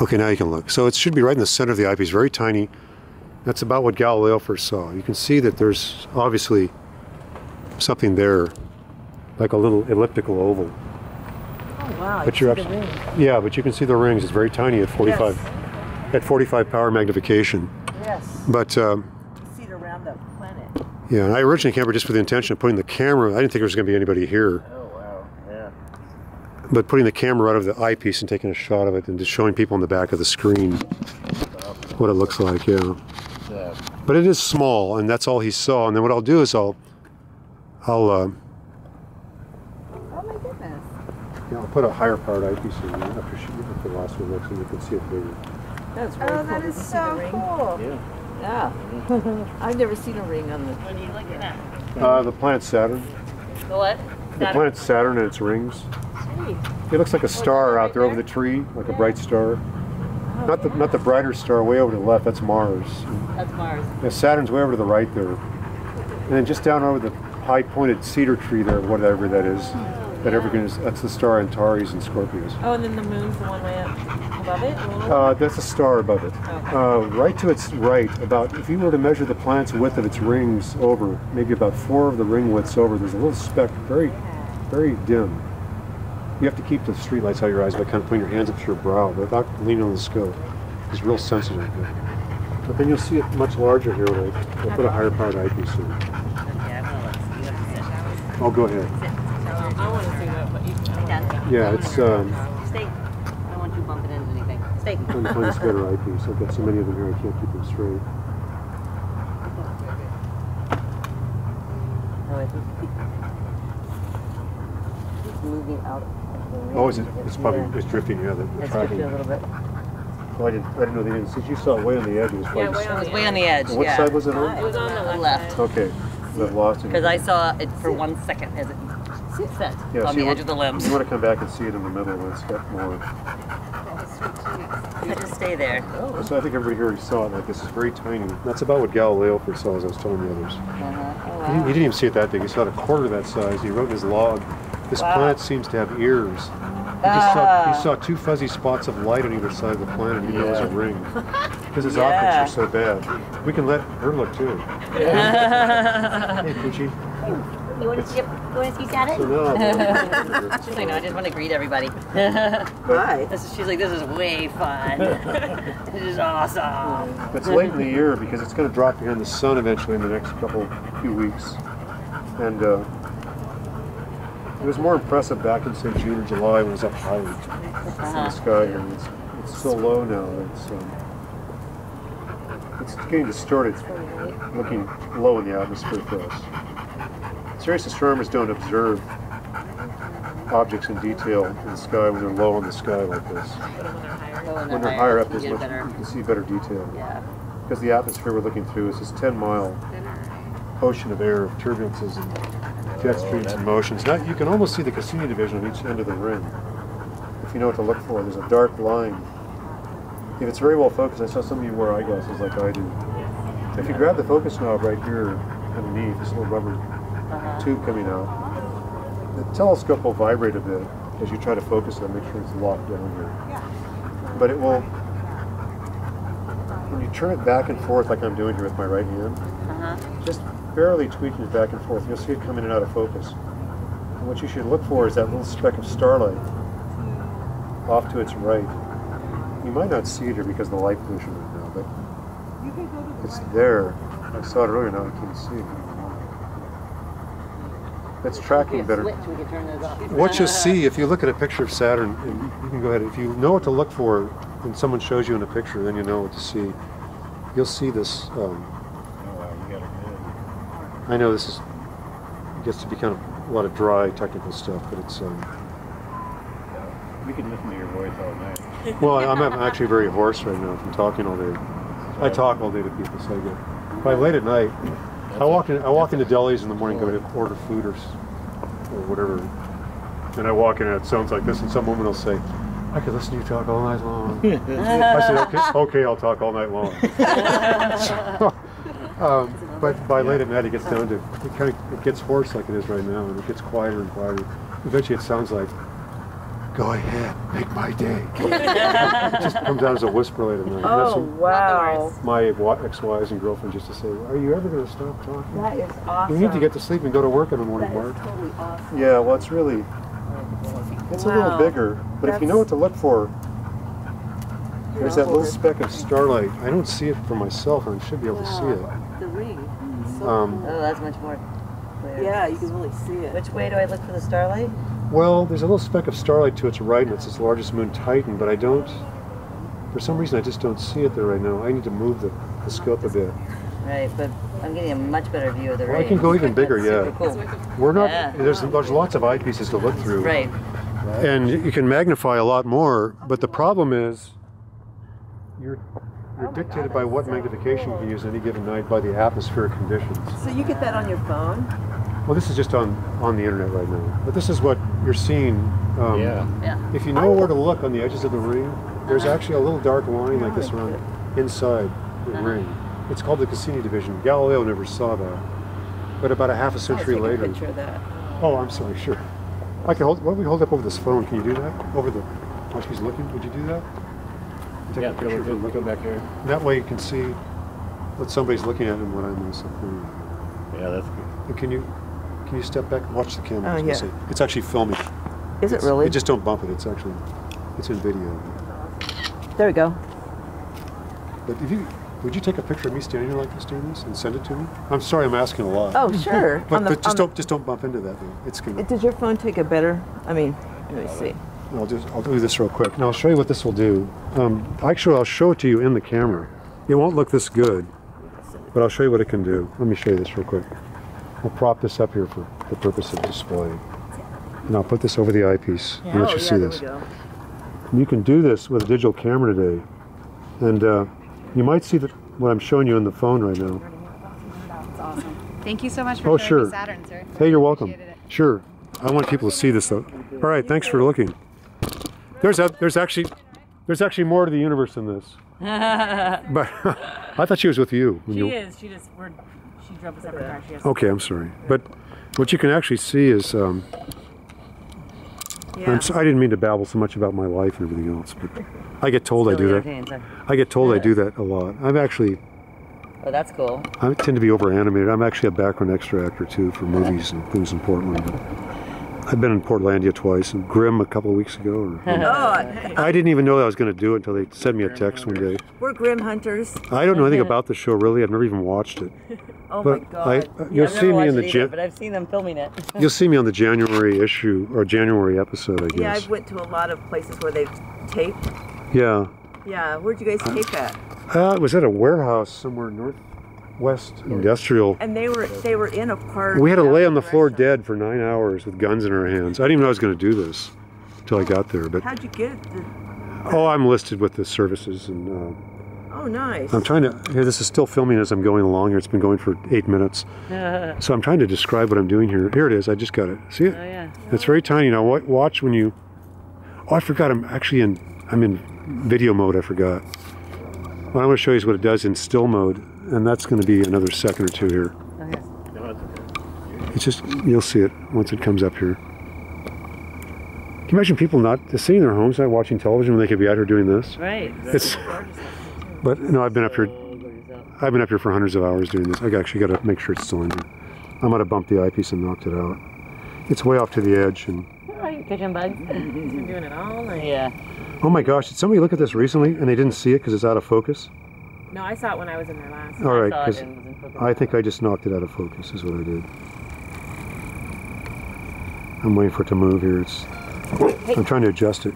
Okay, now you can look. So it should be right in the center of the eyepiece, very tiny. That's about what Galileo first saw. You can see that there's obviously something there, like a little elliptical oval. Oh wow! But you you're abs- Yeah, but you can see the rings. It's very tiny at 45, at 45 power magnification. Yes. But um, See it around the planet. yeah, and I originally came here just with the intention of putting the camera. I didn't think there was going to be anybody here. But putting the camera out of the eyepiece and taking a shot of it and just showing people on the back of the screen what it looks like. Yeah. Yeah. But it is small, and that's all he saw. And then what I'll do is I'll, I'll, uh, Oh my goodness. yeah, I'll put a higher powered eyepiece in there after she if the last one looks, and you can see it bigger. That's really Oh, cool. that Did is you see the so cool. Yeah. Yeah. I've never seen a ring on the. What are you looking at? Uh, the planet Saturn. The what? The planet Saturn and its rings. It looks like a star out there over the tree, like a bright star. Not the not the brighter star way over to the left. That's Mars. That's Mars. Yeah, Saturn's way over to the right there. And then just down over the high pointed cedar tree there, whatever that is, that everything is, that's the star Antares and Scorpius. Oh, and then the moon's the one way up above it. Uh, that's a star above it. Uh, right to its right, about if you were to measure the planet's width of its rings over, maybe about four of the ring widths over, there's a little speck, very, very dim. You have to keep the streetlights out of your eyes by kind of putting your hands up to your brow without leaning on the scope. It's real sensitive. But then you'll see it much larger here when I I'll put a higher powered eyepiece in. I'm gonna let you have to Oh, go ahead. I want to see that, but you. sit. Yeah. Yeah, it's um, Stay. I don't want you bumping into anything. Stay. trying to find this better eyepiece. I've got so many of them here, I can't keep them straight. Oh, I think it's moving out. of the. Oh, is it? It's probably Yeah. it's drifting. Yeah, the, the It's tracking. drifting a little bit. Oh, I didn't. I didn't know they didn't. Since you saw it way on the edge, it was Yeah, probably. way It was the way on the edge. what yeah. side was it on? It was on the left. Left. Okay, I've lost it. Because I saw it for one second as it set Yeah, on so you the want- edge of the limbs. You want to come back and see it in the middle when it's got more. You just stay there. So I think everybody here already saw it. Like this is very tiny. That's about what Galileo first saw, as I was telling the others. Uh-huh. He, he didn't even see it that big. He saw it a quarter that size. He wrote in his log, "This Wow. planet seems to have ears." He just saw, Ah. he saw two fuzzy spots of light on either side of the planet. He knew it was a ring because his Yeah. optics are so bad. We can let her look too. Hey, Poochie. You want to see? You want to see Janet? So now, She's like, no, I just want to greet everybody. Hi. This is, she's like, this is way fun. this is awesome. It's late in the year because it's going to drop behind the sun eventually in the next couple few weeks, and uh, it was more impressive back in say June or July when it was up high in the sky, and it's, it's so low now. It's um, it's getting distorted, looking low in the atmosphere for us. Serious astronomers don't observe objects in detail in the sky when they're low in the sky like this. When they're higher up, you there's get much, better. you can see better detail Yeah. because the atmosphere we're looking through is this 10 mile ocean of air of turbulences and jet streams and motions. Now you can almost see the Cassini division on each end of the rim. If you know what to look for, there's a dark line. If it's very well focused, I saw some of you wear eyeglasses like I do. If you grab the focus knob right here underneath, this little rubber Uh-huh. tube coming out, the telescope will vibrate a bit as you try to focus it and make sure it's locked down here. But it will, when you turn it back and forth like I'm doing here with my right hand, Uh-huh. just barely tweaking it back and forth, you'll see it come in and out of focus. And what you should look for is that little speck of starlight off to its right. You might not see it here because of the light pollution right now, but it's there. I saw it earlier, now I can't see it. It's tracking better. Switch, we can turn those off. What you'll see if you look at a picture of Saturn, and you can go ahead, if you know what to look for when someone shows you in a picture, then you know what to see. You'll see this. Um, Oh wow, you got it good. I know this is gets to be kind of a lot of dry technical stuff, but it's. Um, We can listen to your voice all night. well, I'm, I'm actually very hoarse right now from talking all day. I talk all day to people, so I get. By late at night, I walk in. I walk into delis in the morning, go to order food or, or whatever, and I walk in and it sounds like this, and some woman will say, "I could listen to you talk all night long." I said, "Okay, okay, I'll talk all night long." So, um, but by late at night, it gets down to it kind of it gets hoarse like it is right now, and it gets quieter and quieter. Eventually, it sounds like Go ahead, make my day. it just comes out as a whisper late at night. And that's Oh, what wow. my ex-wives and girlfriend used to say, "Are you ever going to stop talking? That is awesome. You need to get to sleep and go to work in the morning, That Mark." is totally awesome. Yeah, well, it's really it's a little bigger, but if you know what to look for, there's that little speck of starlight. I don't see it for myself, and I should be able to see it. The ring. Um, Oh, that's much more clear. Yeah, you can really see it. Which way do I look for the starlight? well, there's a little speck of starlight to its right, and it's its largest moon, Titan. But I don't. For some reason, I just don't see it there right now. I need to move the, the scope a bit. Right, but I'm getting a much better view of the Well, I can go even bigger, Super yeah. cool. We're not. Yeah. There's there's lots of eyepieces to look through. Right. And you can magnify a lot more but the problem is you're you're dictated by what magnification you can use any given night by the atmospheric conditions So you get that on your phone? well this is just on on the internet right now but this is what you're seeing um, Yeah. Yeah. if you know where to look on the edges of the ring there's actually a little dark line like this around inside the Uh-huh. ring it's called the cassini division galileo never saw that but about a half a century Take a later picture of that. Oh, I'm sorry, sure. I can hold, why don't we hold up over this phone? Can you do that? Over the, while she's looking, would you do that? Take Yeah, a go, picture go, of go, her. back here. That way you can see what somebody's looking at and what I'm also doing. Yeah, that's good. And can you, can you step back and watch the camera? Oh, I was gonna yeah. say. It's actually filming. Is it really? You just don't bump it. It's actually, it's in video. There we go. But if you, would you take a picture of me standing here like this doing this and send it to me? I'm sorry, I'm asking a lot. Oh, sure. But, the- but just don't, just don't bump into that thing. It's gonna. Does your phone take a better? I mean, let me see. I'll just I'll do this real quick. Now I'll show you what this will do. Um, actually, I'll show it to you in the camera. It won't look this good, but I'll show you what it can do. Let me show you this real quick. I'll prop this up here for the purpose of display. And I'll put this over the eyepiece and let oh, you yeah, see this. You can do this with a digital camera today, and uh, you might see that what I'm showing you on the phone right now. That's awesome. Thank you so much for Oh, showing sure. me Saturn, sir. Hey, you're welcome. Sure. I want people to see this though. All right, thanks for looking. There's a, there's actually there's actually more to the universe than this. but I thought she was with you. She you- is. She just we're she drove separate car. Okay, I'm sorry. But what you can actually see is um, Yeah. I'm so, I didn't mean to babble so much about my life and everything else, but I get told I do that. I get told I do that a lot. I'm actually Oh, that's cool. I tend to be over animated. I'm actually a background extra actor too for movies and things in Portland. I've been in Portlandia twice and Grimm a couple of weeks ago. Or, Oh, I didn't even know I was going to do it until they sent me a text one day. we're Grim Hunters. I don't know anything about the show really. I've never even watched it. Oh But my I, God. you'll I've see me in the it either, but I've seen them filming it. you'll see me on the January issue or January episode, I guess. yeah. I've went to a lot of places where they've taped. Yeah, Yeah, where'd you guys tape at? uh, it was at a warehouse somewhere northwest industrial. And they were they were in a park. We had to lay on the floor restaurant. dead for nine hours with guns in our hands. I didn't even know I was going to do this until I got there. But How'd you get it? The- oh, I'm listed with the services, and uh, Oh, nice. I'm trying to. Here, this is still filming as I'm going along here. It's been going for eight minutes, so I'm trying to describe what I'm doing here. Here it is. I just got it. See it? Oh yeah. It's very tiny. Now watch when you. Oh, I forgot. I'm actually in. I'm in video mode. I forgot. What I'm going to show you is what it does in still mode, and that's going to be another second or two here. Okay. It's just you'll see it once it comes up here. Can you imagine people not just sitting in their homes, not watching television when they could be out here doing this? Right. It's. But no, I've been up here. I've been up here for hundreds of hours doing this. I actually got to make sure it's still in here. I might have bumped the eyepiece and knocked it out. It's way off to the edge, and you catching bugs? She's doing it all night. yeah. oh my gosh, did somebody look at this recently and they didn't see it because it's out of focus? No, I saw it when I was in there last. All right, saw it because and was in. I think I just knocked it out of focus. Is what I did. I'm waiting for it to move here. It's. I'm trying to adjust it.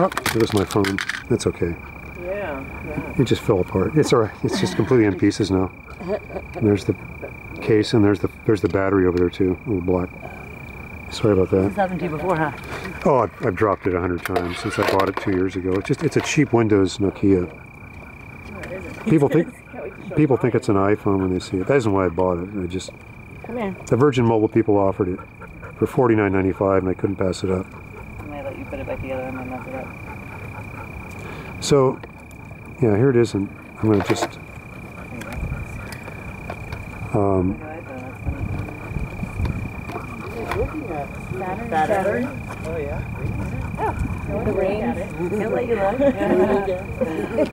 Oh, there was my phone. That's okay. Yeah, yeah. It just fell apart. It's all right. It's just completely in pieces now. And there's the case, and there's the there's the battery over there too, a little black. Sorry about that. This happened to you before, huh? Oh, I've, I've dropped it a hundred times since I bought it two years ago. It's just it's a cheap Windows Nokia. People think people think it's an iPhone when they see it. That isn't why I bought it. I just Come here. the Virgin Mobile people offered it for forty nine ninety five, and I couldn't pass it up. I might let you put it back together and then mess it up. So Yeah, here it is, and I'm gonna just. Um, Saturn. Oh yeah. The ring. Can't let you look.